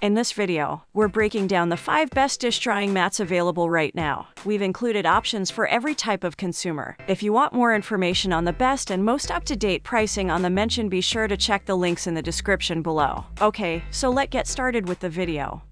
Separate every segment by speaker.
Speaker 1: In this video, we're breaking down the 5 best dish drying mats available right now. We've included options for every type of consumer. If you want more information on the best and most up-to-date pricing on the mention, be sure to check the links in the description below. Okay, so let's get started with the video.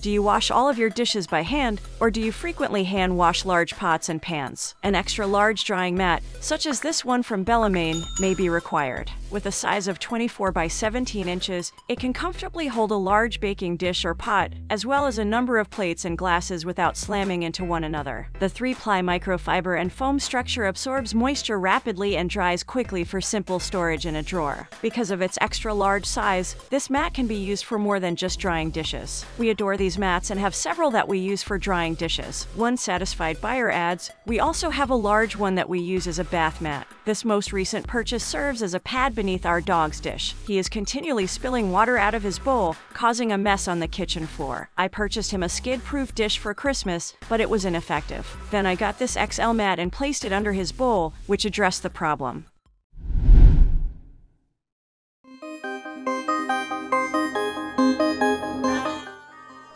Speaker 1: Do you wash all of your dishes by hand, or do you frequently hand wash large pots and pans? An extra large drying mat, such as this one from Bellemain, may be required. With a size of 24 by 17 inches, it can comfortably hold a large baking dish or pot, as well as a number of plates and glasses without slamming into one another. The three-ply microfiber and foam structure absorbs moisture rapidly and dries quickly for simple storage in a drawer. Because of its extra large size, this mat can be used for more than just drying dishes. We adore these mats and have several that we use for drying dishes. One satisfied buyer adds, we also have a large one that we use as a bath mat. This most recent purchase serves as a pad beneath our dog's dish. He is continually spilling water out of his bowl, causing a mess on the kitchen floor. I purchased him a skid-proof dish for Christmas, but it was ineffective. Then I got this XL mat and placed it under his bowl, which addressed the problem.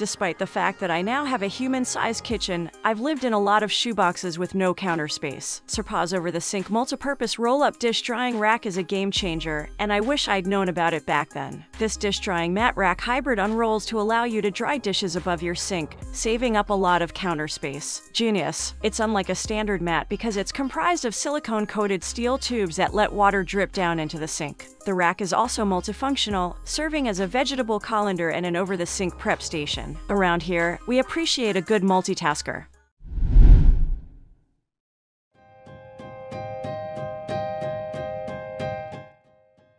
Speaker 1: Despite the fact that I now have a human-sized kitchen, I've lived in a lot of shoeboxes with no counter space. Surpahs over the sink multi-purpose roll-up dish drying rack is a game changer, and I wish I'd known about it back then. This dish drying mat rack hybrid unrolls to allow you to dry dishes above your sink, saving up a lot of counter space. Genius. It's unlike a standard mat because it's comprised of silicone-coated steel tubes that let water drip down into the sink. The rack is also multifunctional, serving as a vegetable colander and an over-the-sink prep station. Around here, we appreciate a good multitasker.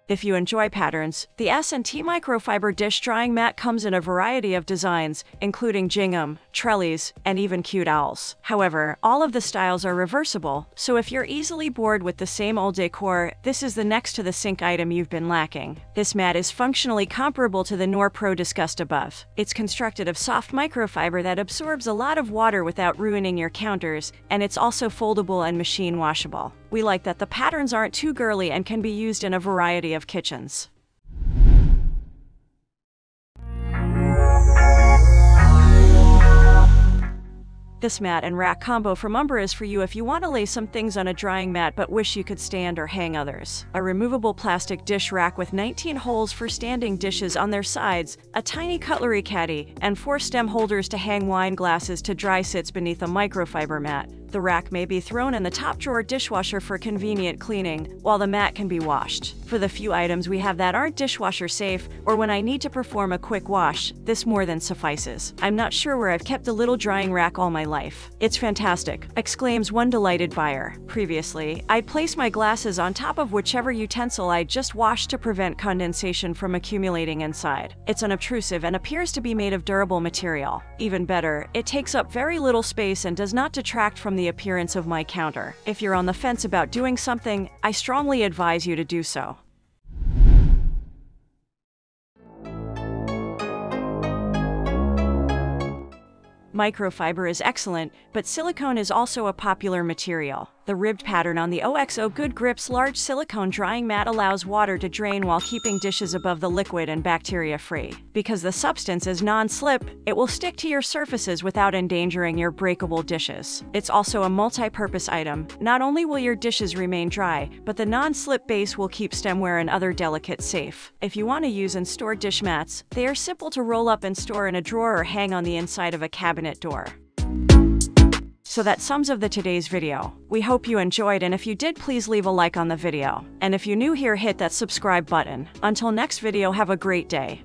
Speaker 1: If you enjoy patterns, the S&T microfiber dish drying mat comes in a variety of designs, including gingham, trellis, and even cute owls. However, all of the styles are reversible, so if you're easily bored with the same old decor, this is the next to the sink item you've been lacking. This mat is functionally comparable to the Knorr Pro discussed above. It's constructed of soft microfiber that absorbs a lot of water without ruining your counters, and it's also foldable and machine washable. We like that the patterns aren't too girly and can be used in a variety of kitchens. This mat and rack combo from Umbra is for you if you want to lay some things on a drying mat but wish you could stand or hang others. A removable plastic dish rack with 19 holes for standing dishes on their sides, a tiny cutlery caddy, and four stem holders to hang wine glasses to dry sits beneath a microfiber mat. The rack may be thrown in the top drawer dishwasher for convenient cleaning, while the mat can be washed. For the few items we have that aren't dishwasher safe, or when I need to perform a quick wash, this more than suffices. I'm not sure where I've kept a little drying rack all my life. It's fantastic, exclaims one delighted buyer. Previously, I'd place my glasses on top of whichever utensil I just washed to prevent condensation from accumulating inside. It's unobtrusive and appears to be made of durable material. Even better, it takes up very little space and does not detract from the appearance of my counter. If you're on the fence about doing something, I strongly advise you to do so. Microfiber is excellent, but silicone is also a popular material. The ribbed pattern on the OXO Good Grips large silicone drying mat allows water to drain while keeping dishes above the liquid and bacteria-free. Because the substance is non-slip, it will stick to your surfaces without endangering your breakable dishes. It's also a multi-purpose item. Not only will your dishes remain dry, but the non-slip base will keep stemware and other delicates safe. If you want to use and store dish mats, they are simple to roll up and store in a drawer or hang on the inside of a cabinet door. So that sums of the today's video. We hope you enjoyed and if you did please leave a like on the video. And if you're new here hit that subscribe button. Until next video have a great day.